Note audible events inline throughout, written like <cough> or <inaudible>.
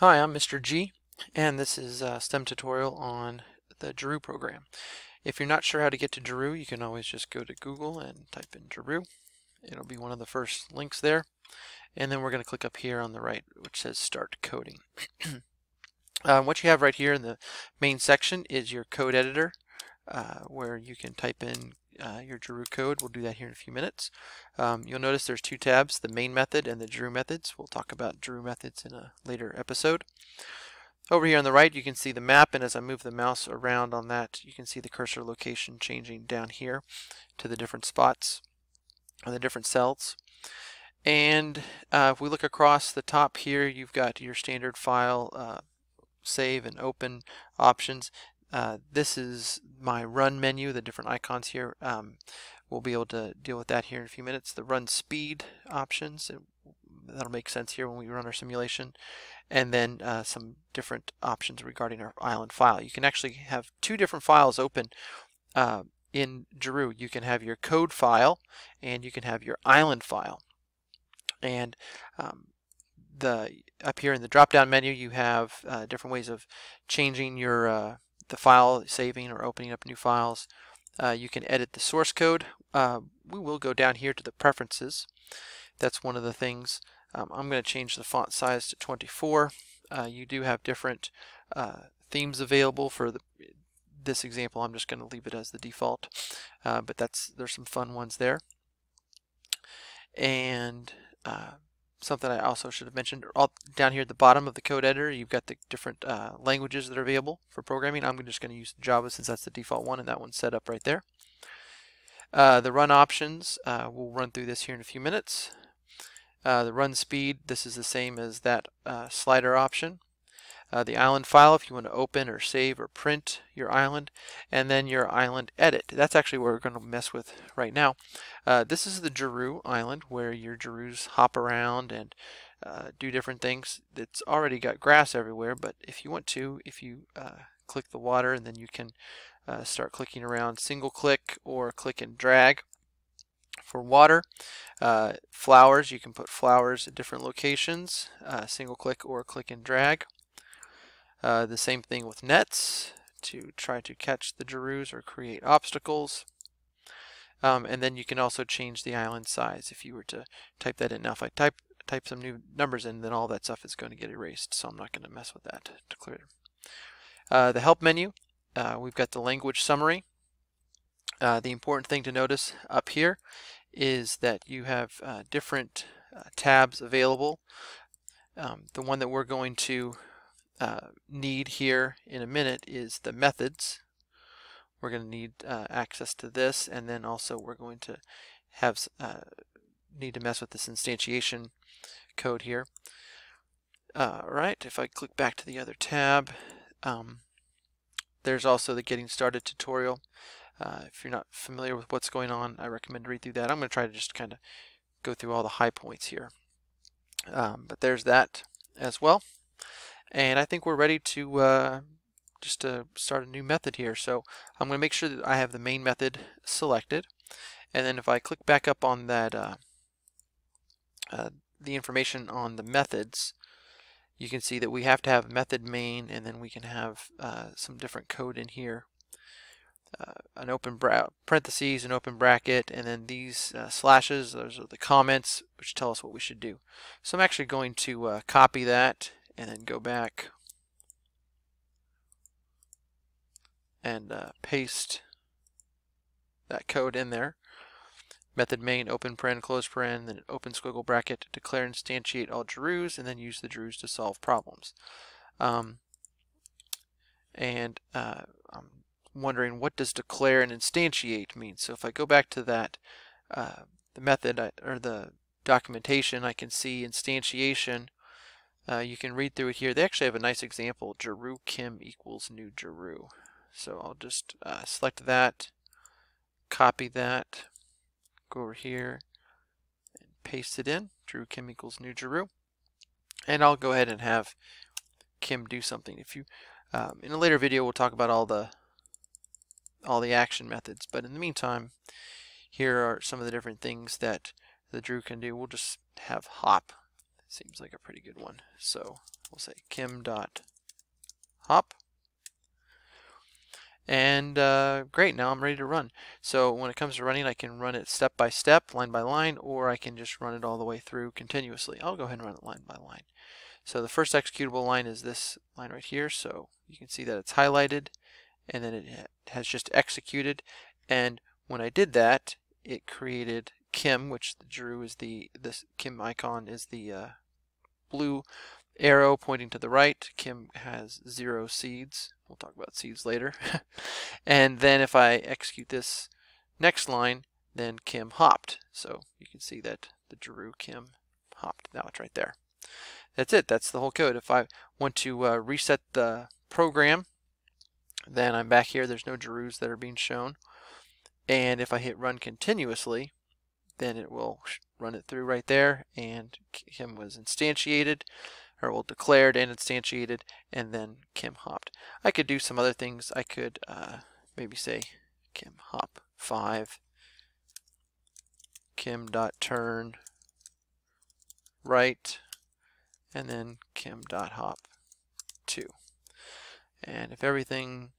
Hi, I'm Mr. G, and this is a STEM tutorial on the Jeroo program. If you're not sure how to get to Jeroo, you can always just go to Google and type in Jeroo. It'll be one of the first links there. And then we're going to click up here on the right, which says Start Coding. <clears throat> um, what you have right here in the main section is your code editor, uh, where you can type in uh, your Jeroo code. We'll do that here in a few minutes. Um, you'll notice there's two tabs, the main method and the Jeroo methods. We'll talk about Jeroo methods in a later episode. Over here on the right you can see the map and as I move the mouse around on that you can see the cursor location changing down here to the different spots on the different cells. And uh, if we look across the top here you've got your standard file uh, save and open options. Uh, this is my run menu, the different icons here. Um, we'll be able to deal with that here in a few minutes. The run speed options, that'll make sense here when we run our simulation. And then uh, some different options regarding our island file. You can actually have two different files open uh, in Jeroo. You can have your code file and you can have your island file. And um, the up here in the drop down menu you have uh, different ways of changing your uh, the file saving or opening up new files. Uh, you can edit the source code. Uh, we will go down here to the preferences. That's one of the things. Um, I'm going to change the font size to 24. Uh, you do have different uh, themes available for the, this example. I'm just going to leave it as the default, uh, but that's there's some fun ones there. And uh, something I also should have mentioned. All down here at the bottom of the code editor, you've got the different uh, languages that are available for programming. I'm just going to use Java since that's the default one, and that one's set up right there. Uh, the run options, uh, we'll run through this here in a few minutes. Uh, the run speed, this is the same as that uh, slider option uh, the island file if you want to open or save or print your island, and then your island edit. That's actually what we're going to mess with right now. Uh, this is the Jeroo island where your Jeroo hop around and uh, do different things. It's already got grass everywhere, but if you want to, if you uh, click the water and then you can uh, start clicking around single click or click and drag for water. Uh, flowers, you can put flowers at different locations, uh, single click or click and drag. Uh, the same thing with nets to try to catch the Jeroo or create obstacles. Um, and then you can also change the island size if you were to type that in. Now if I type type some new numbers in, then all that stuff is going to get erased, so I'm not going to mess with that to clear. Uh, the help menu, uh, we've got the language summary. Uh, the important thing to notice up here is that you have uh, different uh, tabs available. Um, the one that we're going to uh, need here in a minute is the methods. We're going to need uh, access to this and then also we're going to have uh, need to mess with this instantiation code here. Uh, right, if I click back to the other tab, um, there's also the getting started tutorial. Uh, if you're not familiar with what's going on, I recommend read through that. I'm going to try to just kind of go through all the high points here. Um, but there's that as well. And I think we're ready to uh, just to start a new method here. So I'm going to make sure that I have the main method selected. And then if I click back up on that, uh, uh, the information on the methods, you can see that we have to have method main and then we can have uh, some different code in here. Uh, an open parentheses, an open bracket, and then these uh, slashes, those are the comments which tell us what we should do. So I'm actually going to uh, copy that and then go back and uh, paste that code in there. Method main, open paren, close paren, then open squiggle bracket, declare instantiate all Jeroo, and then use the Jeroo to solve problems. Um, and uh, I'm wondering what does declare and instantiate mean? So if I go back to that, uh, the method or the documentation, I can see instantiation uh, you can read through it here. They actually have a nice example, Jeroo Kim equals new Jeroo. So I'll just uh, select that, copy that, go over here, and paste it in, Jeroo Kim equals new Jeroo. And I'll go ahead and have Kim do something. If you, um, in a later video, we'll talk about all the all the action methods. But in the meantime, here are some of the different things that the Jeroo can do. We'll just have hop seems like a pretty good one. So we'll say kim dot hop. And uh, great, now I'm ready to run. So when it comes to running, I can run it step by step, line by line, or I can just run it all the way through continuously. I'll go ahead and run it line by line. So the first executable line is this line right here. So you can see that it's highlighted and then it has just executed. And when I did that, it created Kim, which the Jeroo is the, this Kim icon is the uh, blue arrow pointing to the right. Kim has zero seeds. We'll talk about seeds later. <laughs> and then if I execute this next line, then Kim hopped. So you can see that the Jeroo Kim hopped. Now it's right there. That's it. That's the whole code. If I want to uh, reset the program, then I'm back here. There's no Jeroos that are being shown. And if I hit run continuously, then it will run it through right there and Kim was instantiated or well declared and instantiated and then Kim hopped. I could do some other things. I could uh, maybe say Kim hop 5 Kim dot turn right and then Kim dot hop 2 and if everything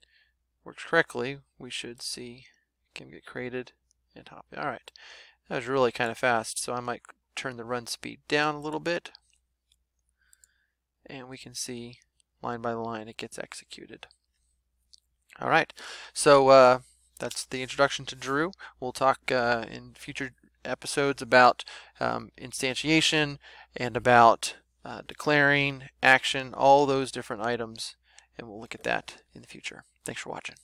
works correctly we should see Kim get created and hop. Alright that was really kind of fast so I might turn the run speed down a little bit and we can see line by line it gets executed. All right, so uh, that's the introduction to Jeroo. We'll talk uh, in future episodes about um, instantiation and about uh, declaring, action, all those different items, and we'll look at that in the future. Thanks for watching.